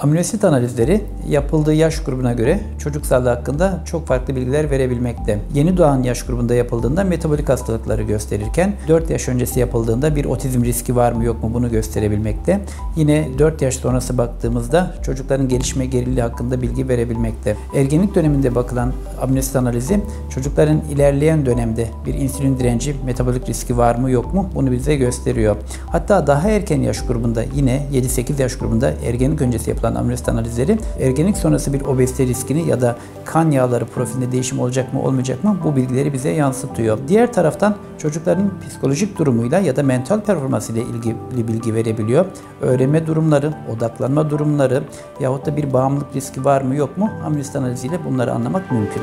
Aminosit analizleri yapıldığı yaş grubuna göre çocuk sağlığı hakkında çok farklı bilgiler verebilmekte. Yeni doğan yaş grubunda yapıldığında metabolik hastalıkları gösterirken 4 yaş öncesi yapıldığında bir otizm riski var mı yok mu bunu gösterebilmekte. Yine 4 yaş sonrası baktığımızda çocukların gelişme geriliği hakkında bilgi verebilmekte. Ergenlik döneminde bakılan aminosit analizi çocukların ilerleyen dönemde bir insülin direnci, metabolik riski var mı yok mu bunu bize gösteriyor. Hatta daha erken yaş grubunda yine 7-8 yaş grubunda ergenlik öncesi yapılan aminosit analizleri ergenlik sonrası bir obezite riskini ya da kan yağları profilinde değişim olacak mı olmayacak mı bu bilgileri bize yansıtıyor. Diğer taraftan çocukların psikolojik durumuyla ya da mental performansı ile ilgili bilgi verebiliyor. Öğrenme durumları, odaklanma durumları yahut da bir bağımlılık riski var mı yok mu aminosit analiziyle bunları anlamak mümkün.